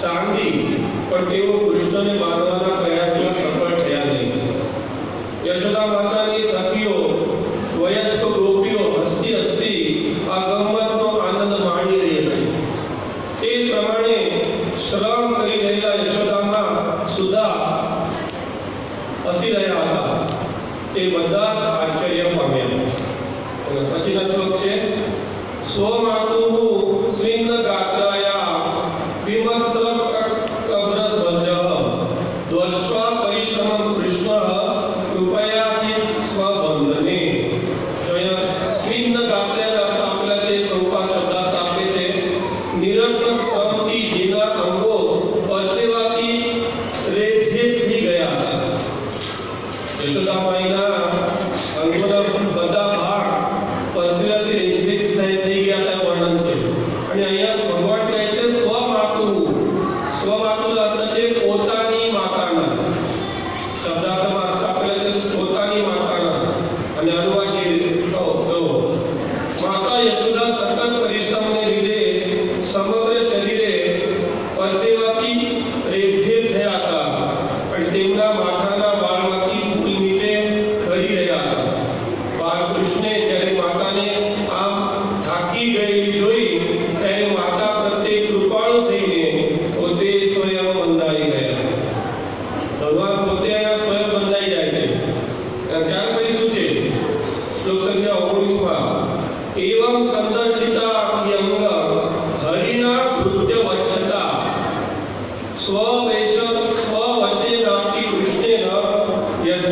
શાંતિ પણ તેઓ કૃષ્ણને મારવાના પ્રયાસ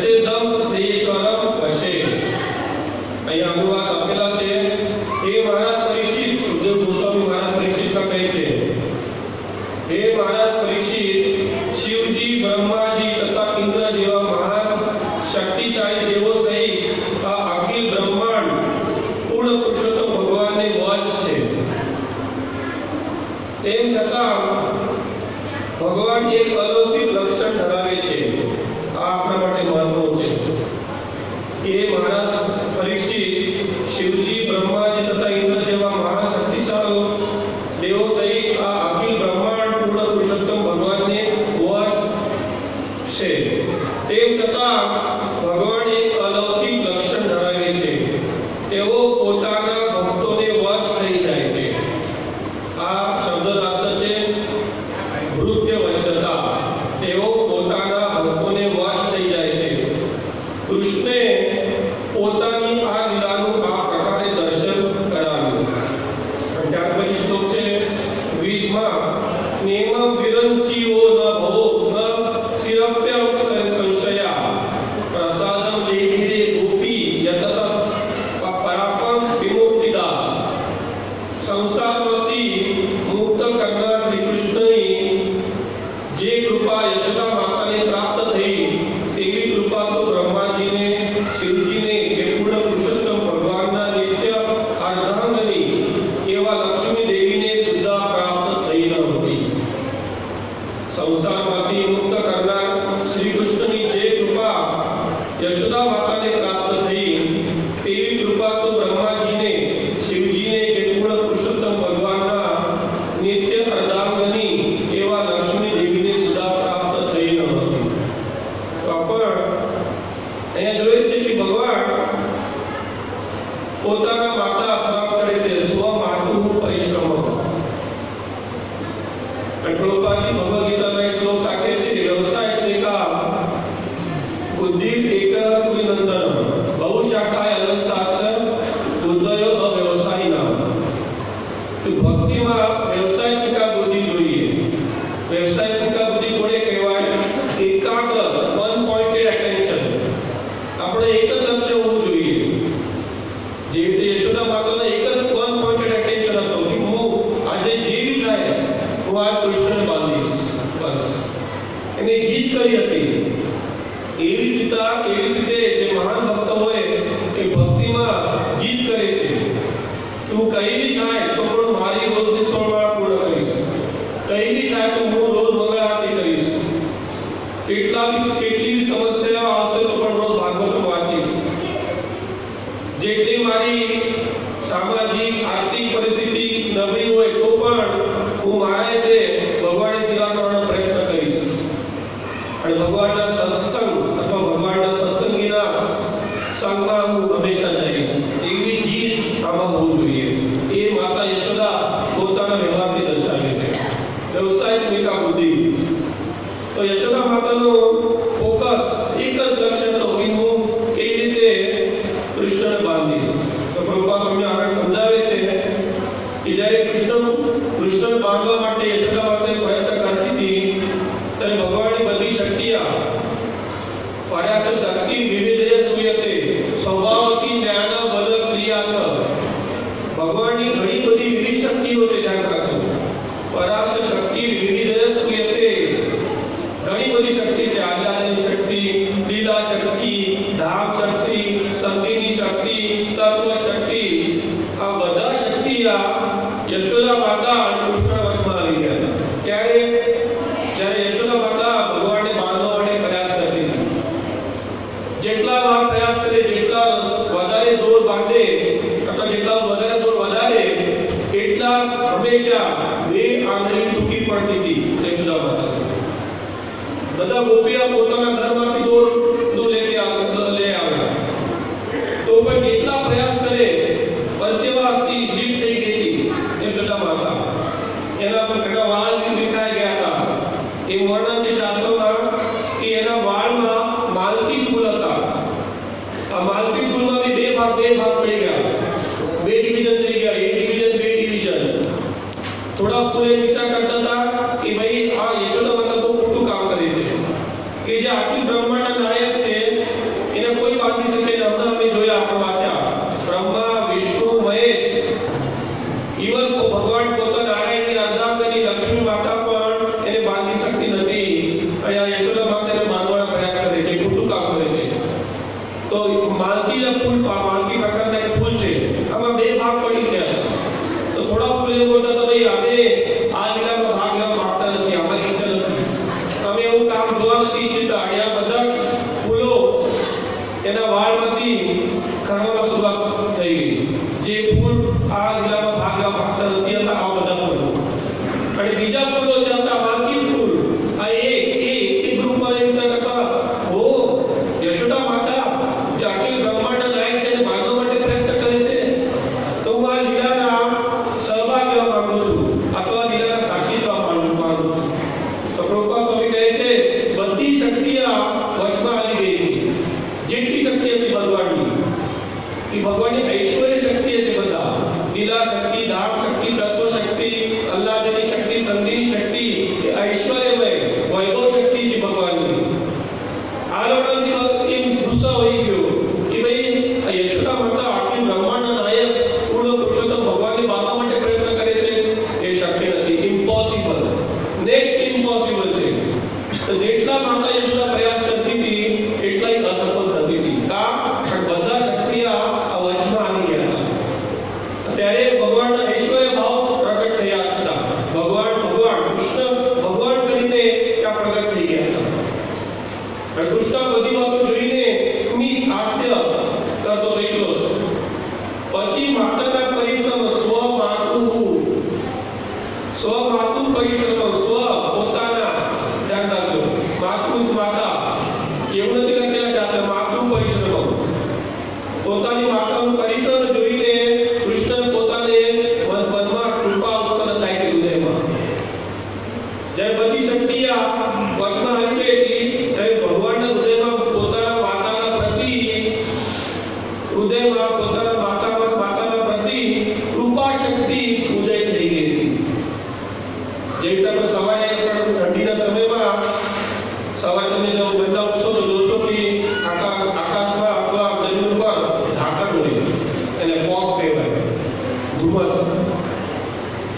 નિષેધમ સ્ત્રીશ્વરમ હશે અહીંયા આગળ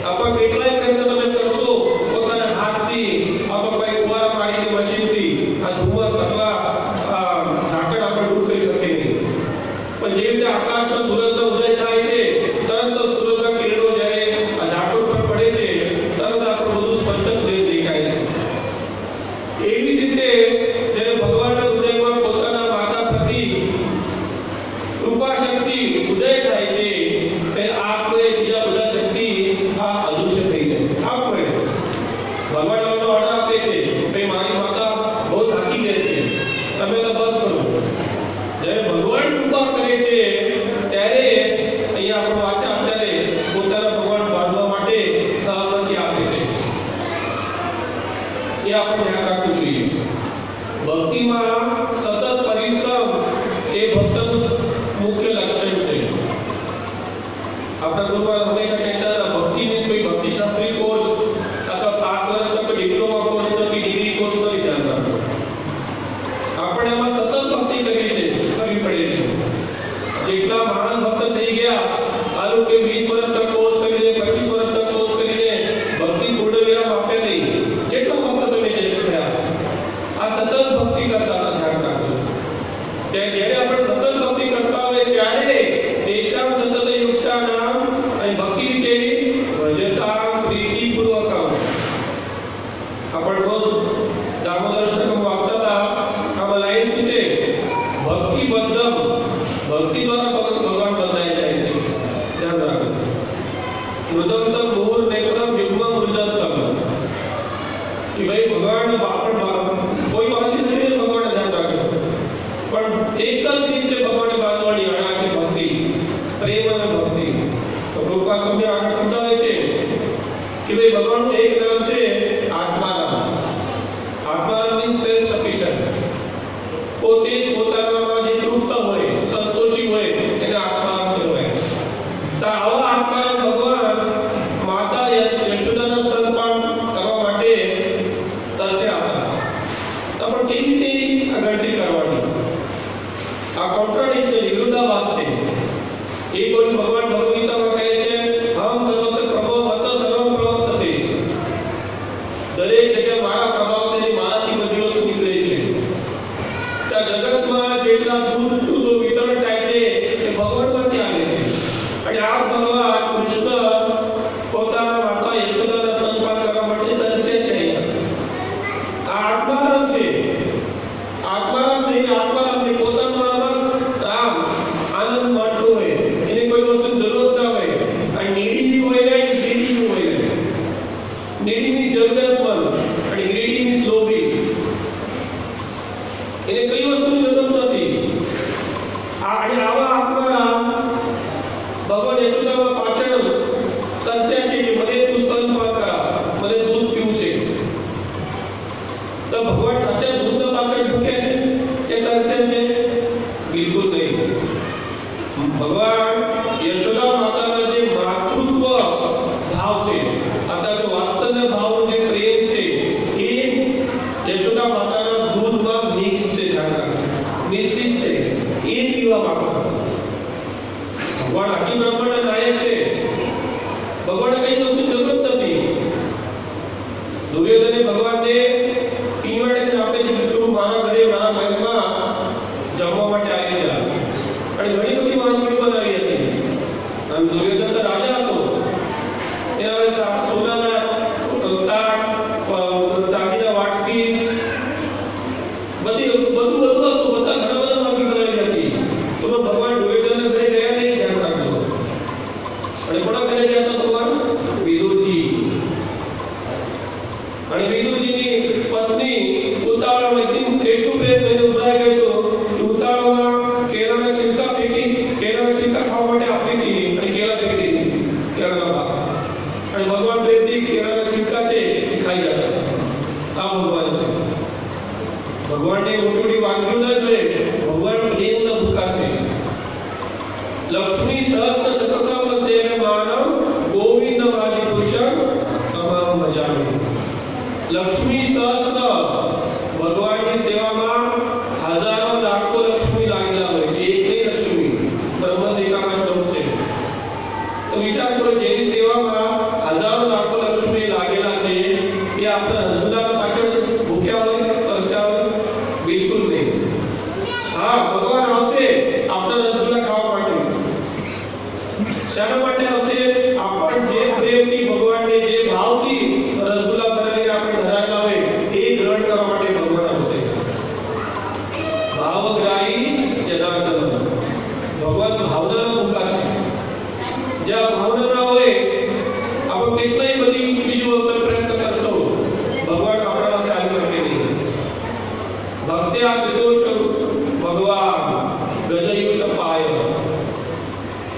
आपका पेट लाइफ એક જ નીચે दुर्योधने भगवान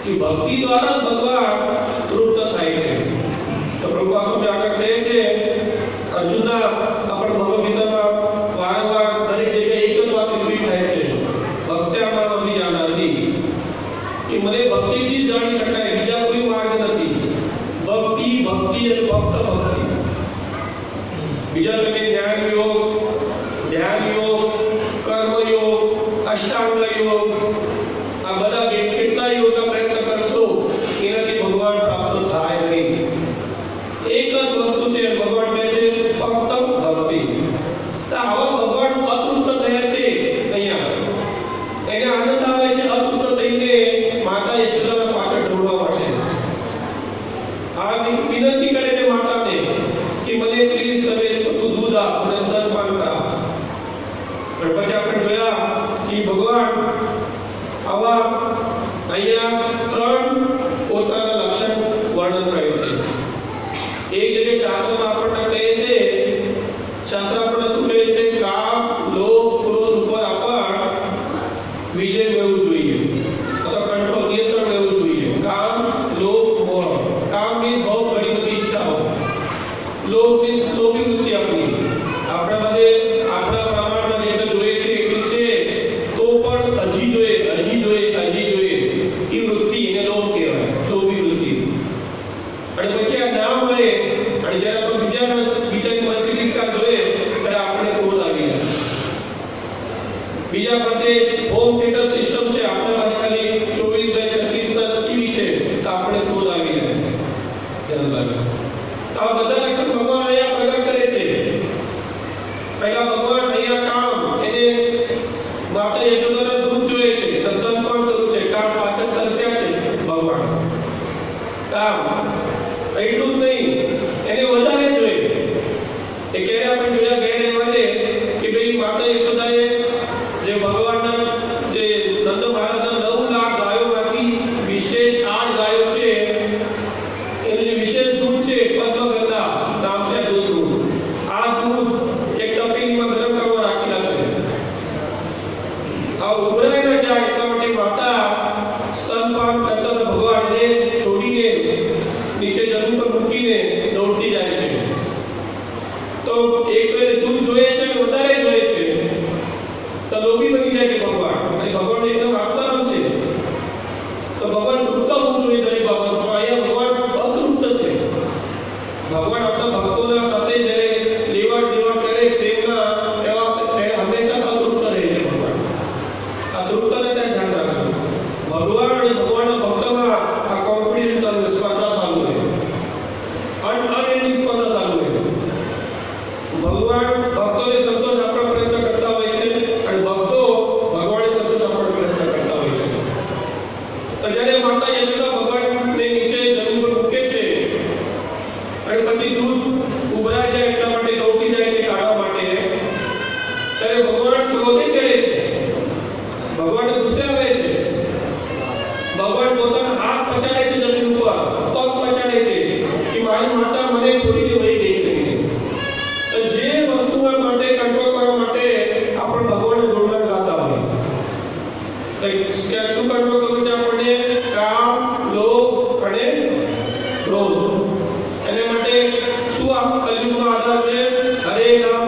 કે ભક્તિ દ્વારા જ ભગવાન તૃપ્ત થાય છે. તો પ્રભુ પાસે નામ કલયુગનો આધાર છે. હરે નામ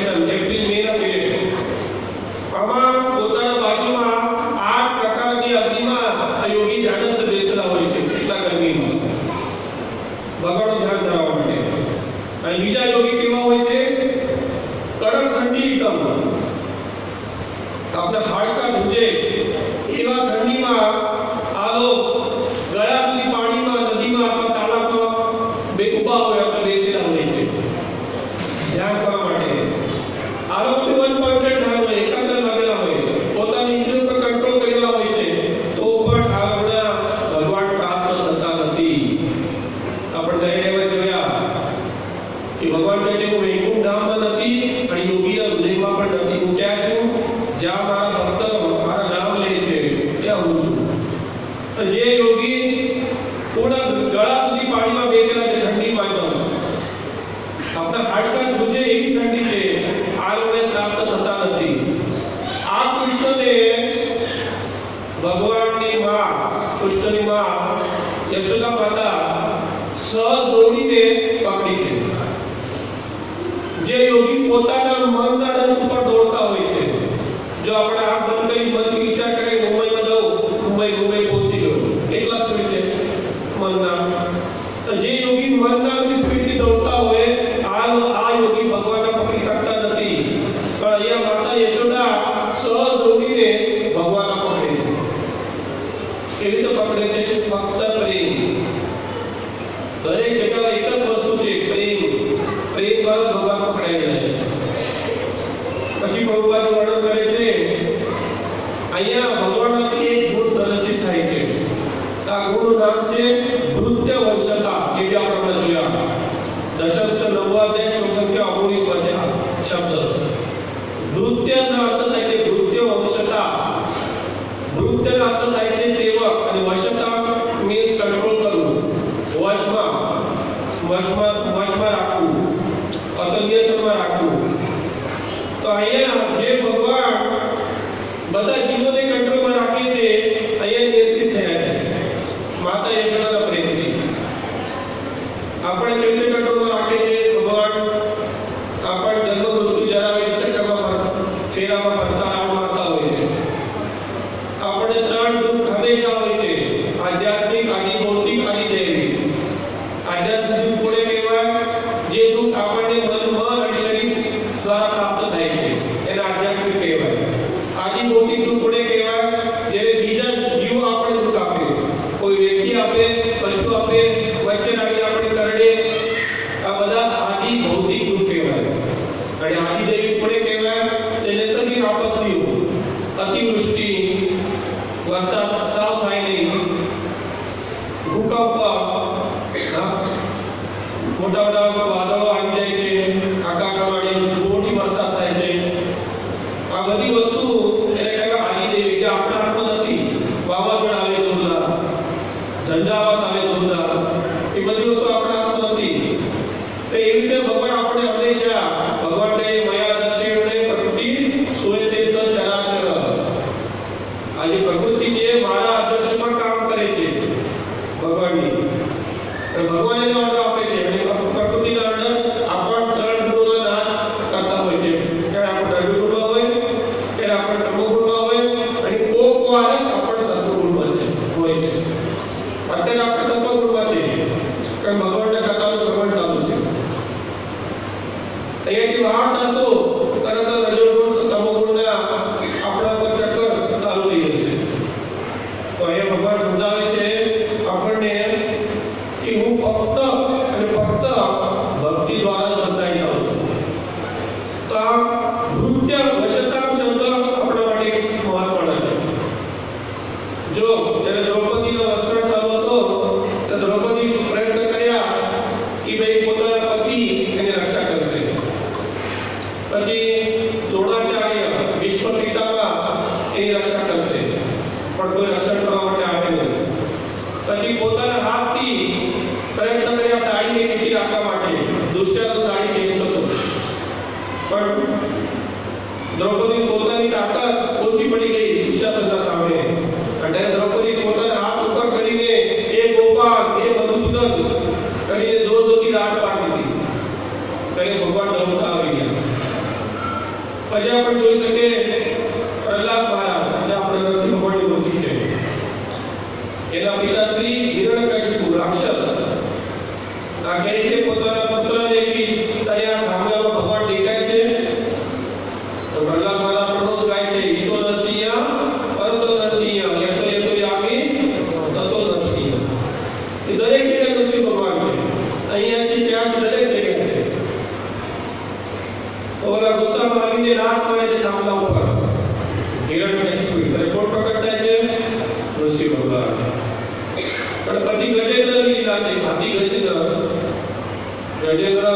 વેકેશન એપ્રિલ મે ના પીરિયડ આમાં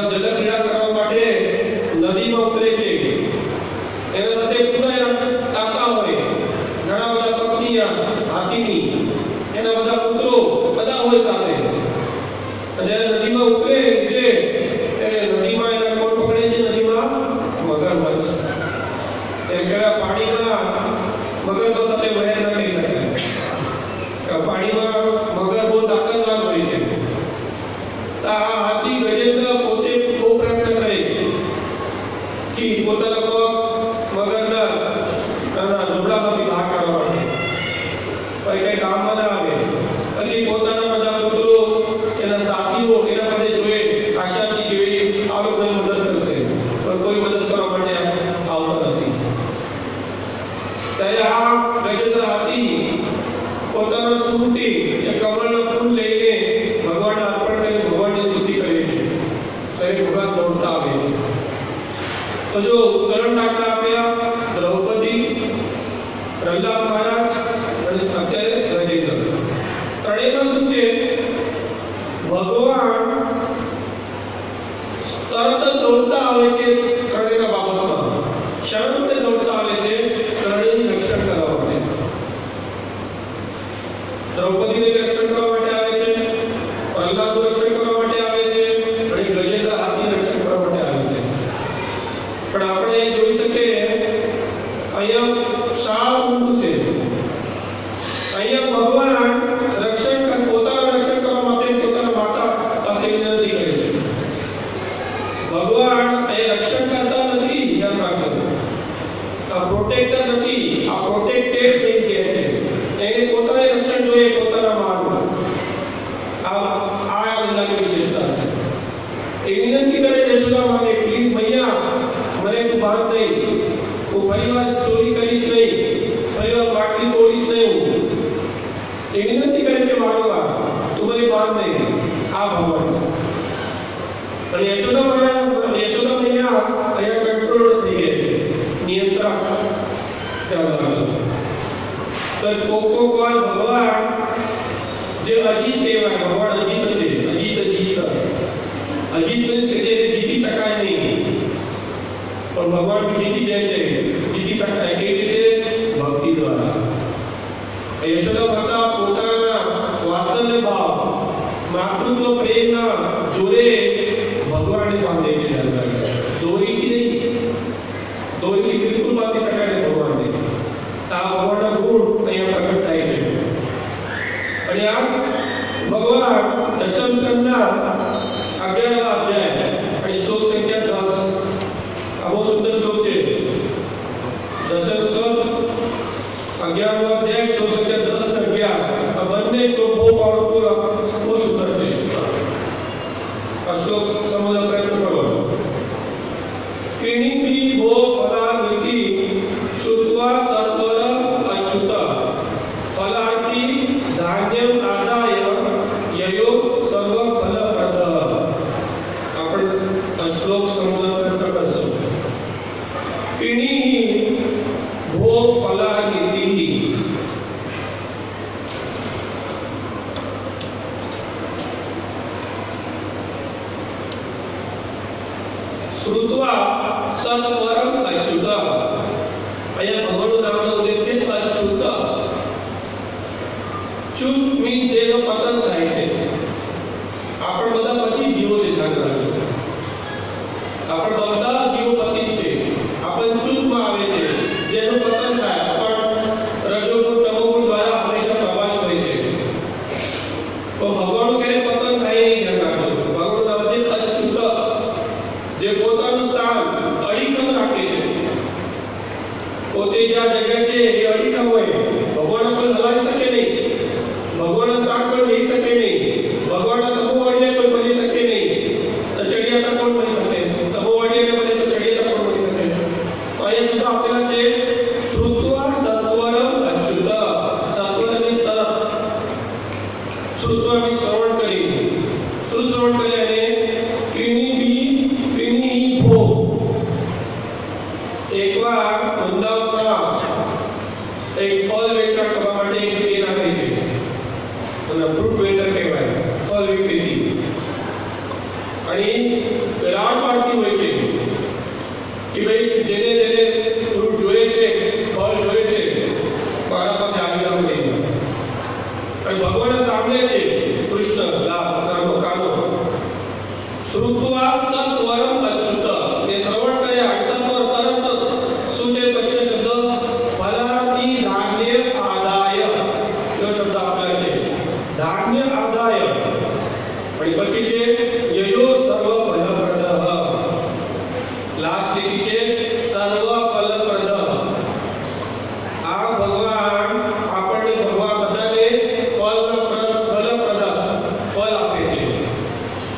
જળ કરવા માટે નદીમાં ઉતરે છે. એના સાથે કુતરા કાકા હોય, ઘણા બધા પત્ની હાથીની, એના બધા પુત્રો બધા હોય સાથે. લક્ષણ જોઈએ પોતાના માર્ગમાં આ આ અલ્લાહની વિશેષતા છે. એ વિનંતી કરે યશોદા માને પ્લીઝ મૈયા મને તું બાંધ નહીં હું ફરીવાર ચોરી કરીશ નહીં. ફરીવાર માટી તોડીશ નહીં હું. એ વિનંતી કરે છે, વારંવાર, તું મને બાંધ નહીં આ ભાવના છે. પણ યશોદા ભગવાન જીતી જાય છે જીતી શકતા કેવી રીતે ભક્તિ દ્વારા યશોદા માતા પોતાના વાત્સલ્ય ભાવ માતૃત્વ પ્રેમના જોડે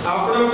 આપણા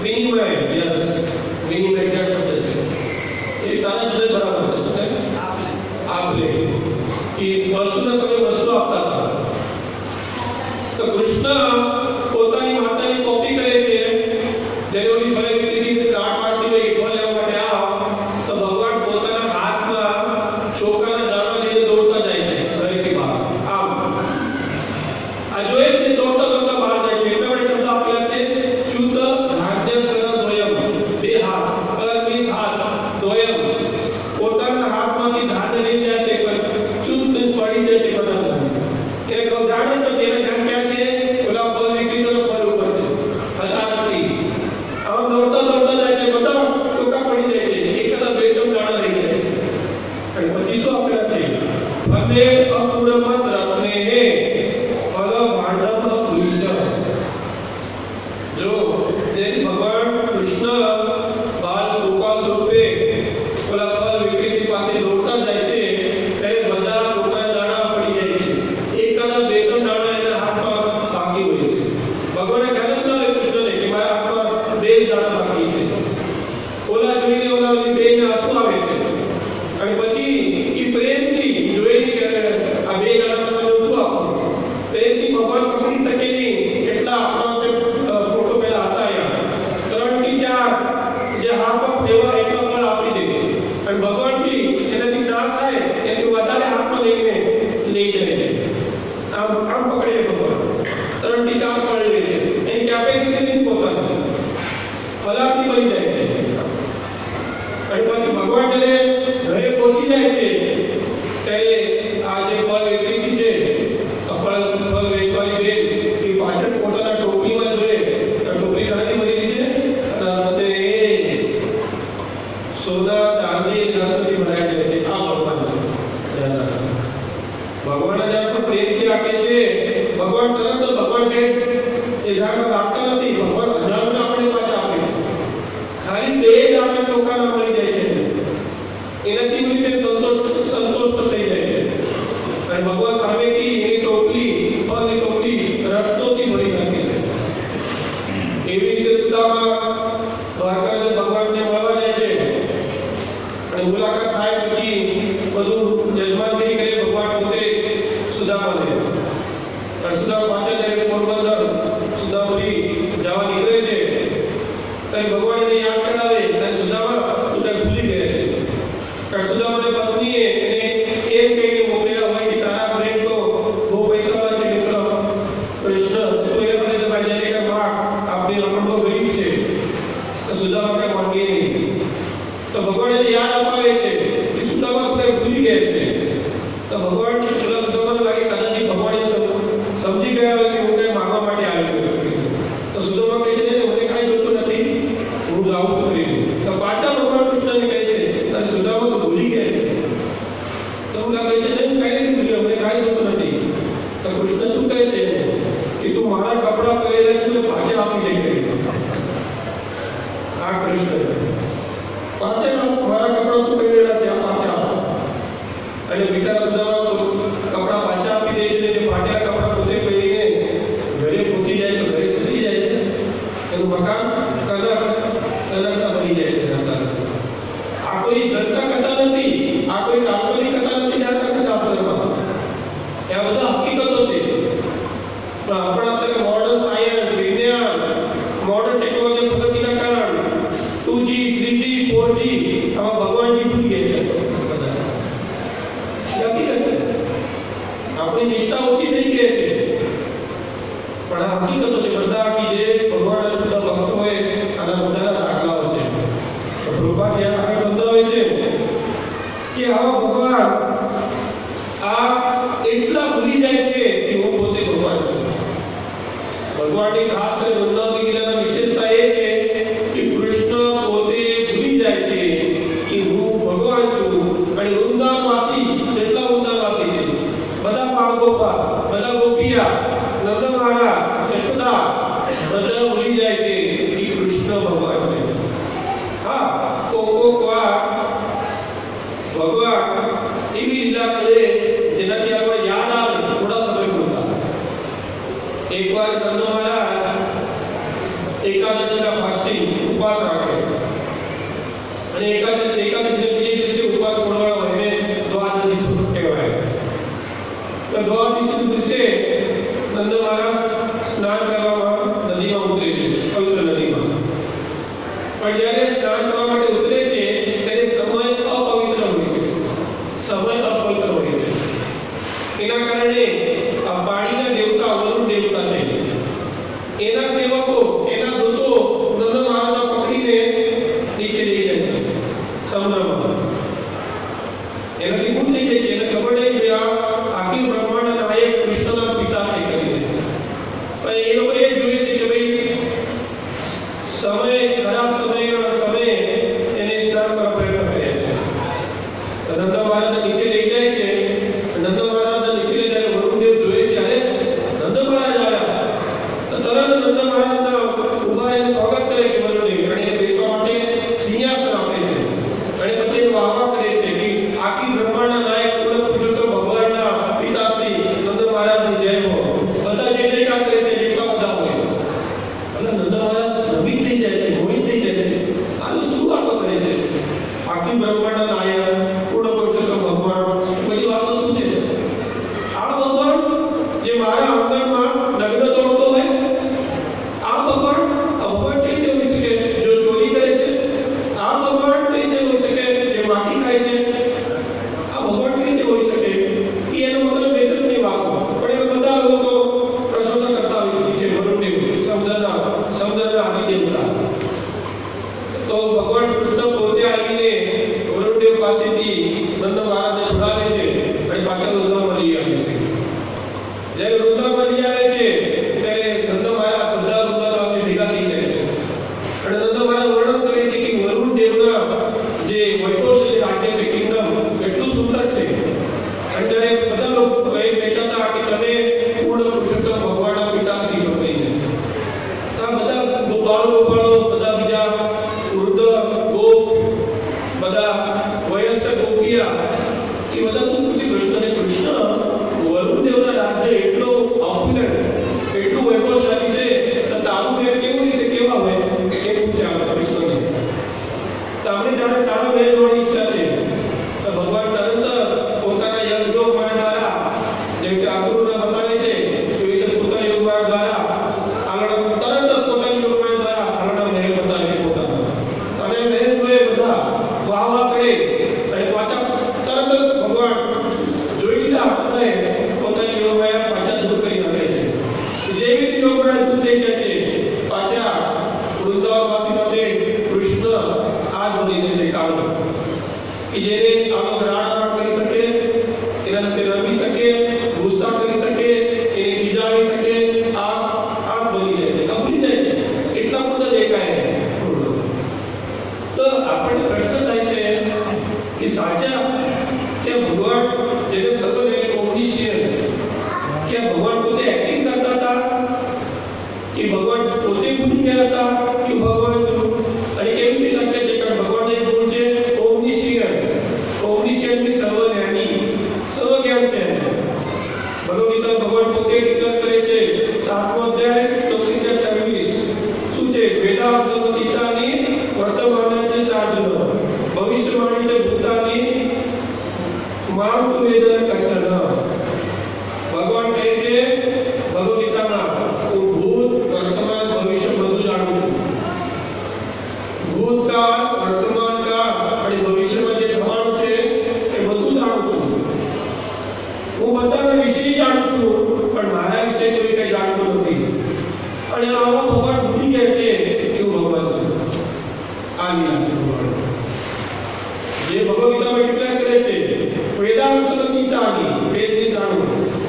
Anyway.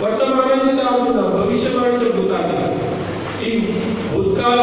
वर्तमानाचे तर भविष्यकाळाचे भूतान. आहे भूतकाळ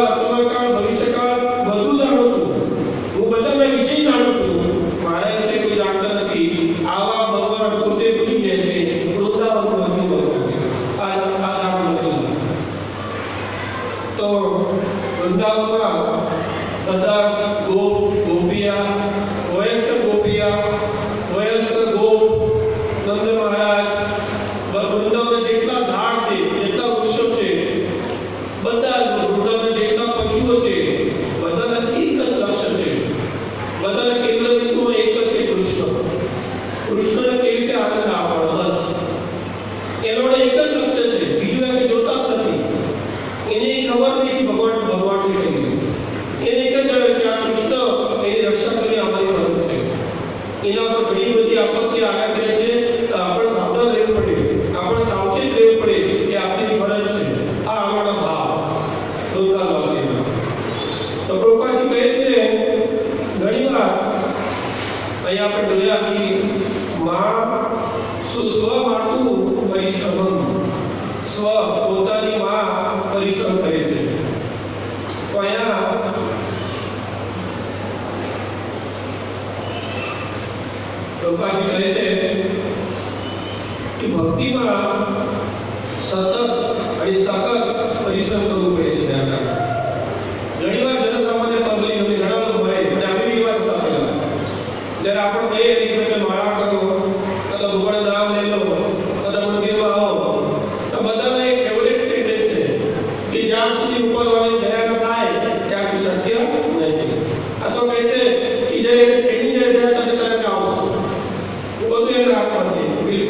ವಿಜಯ ಜಯ ತಲೆ ಕಾವು ಒಂದು ಏನಾಗ್ಬೋದು ಇಲ್ಲಿ